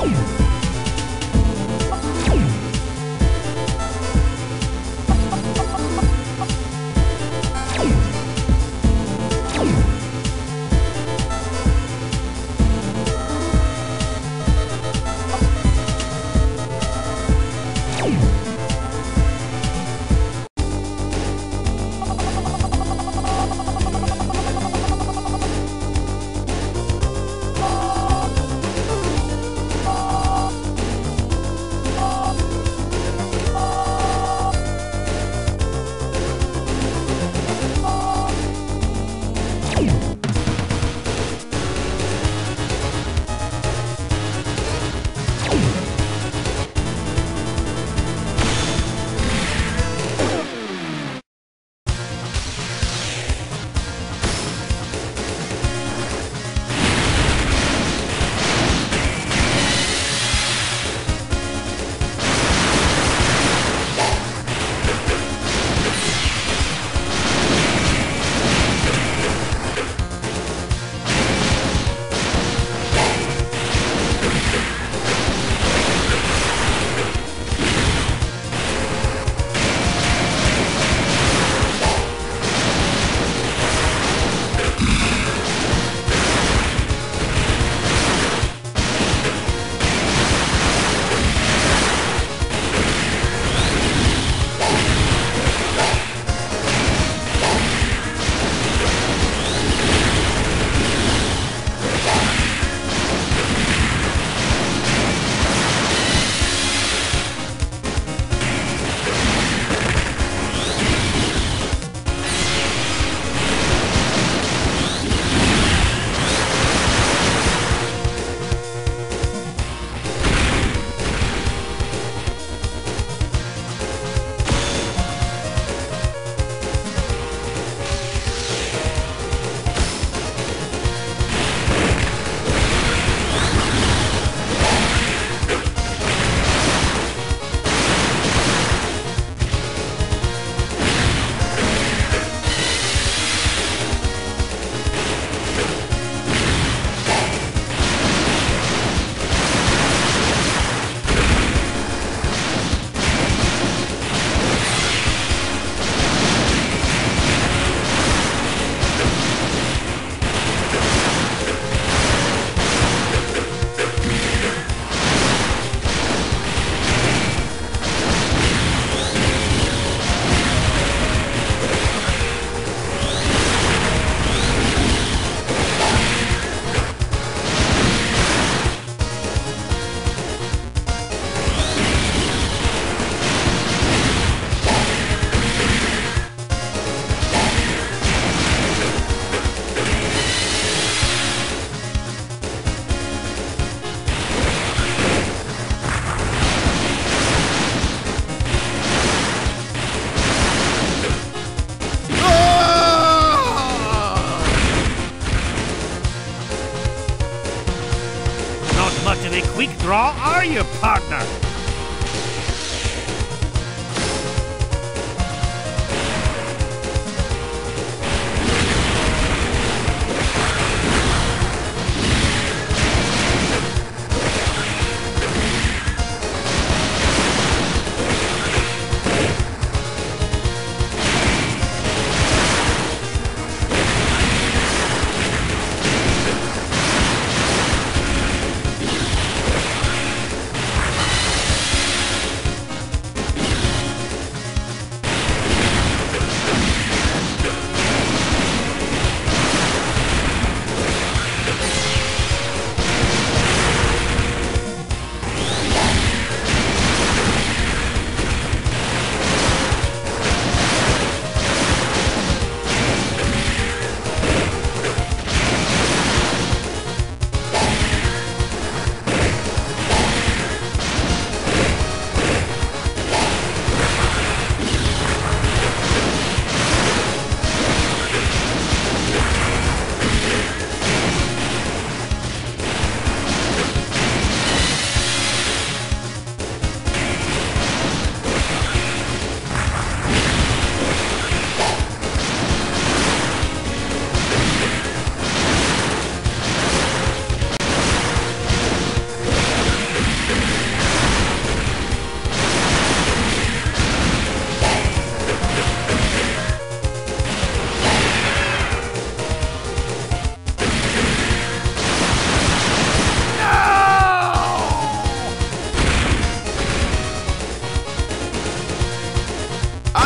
Bye. Draw, are you, partner?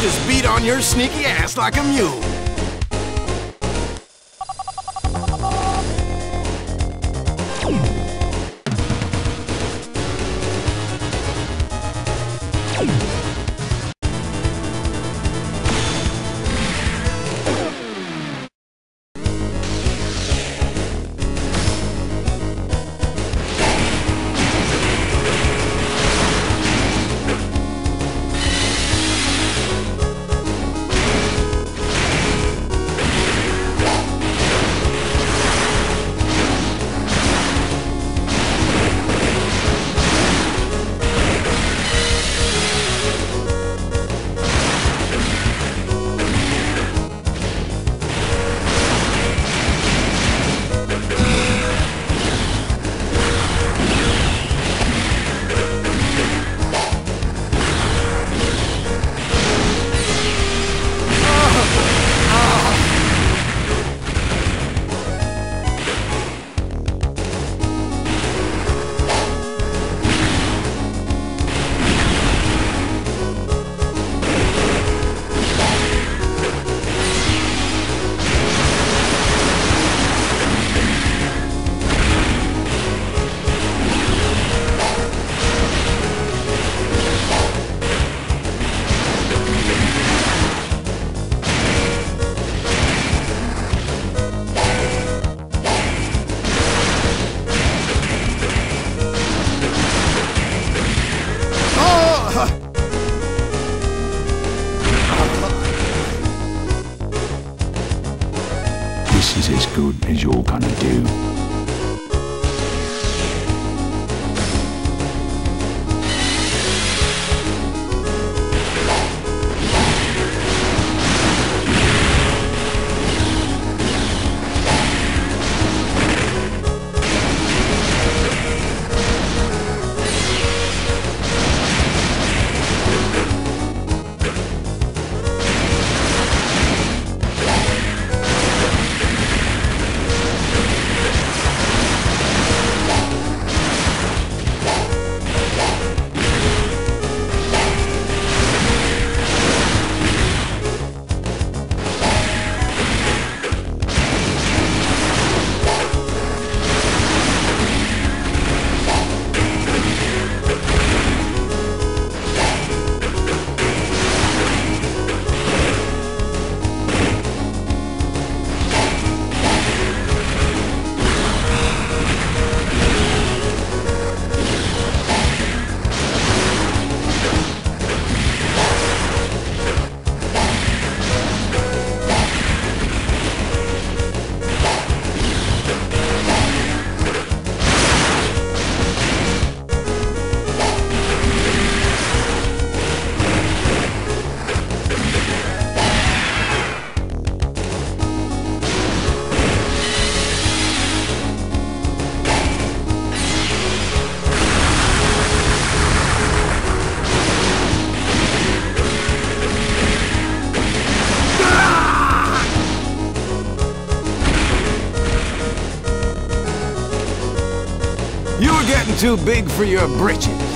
Just beat on your sneaky ass like a mule. Is as good as you're gonna do. Too big for your britches.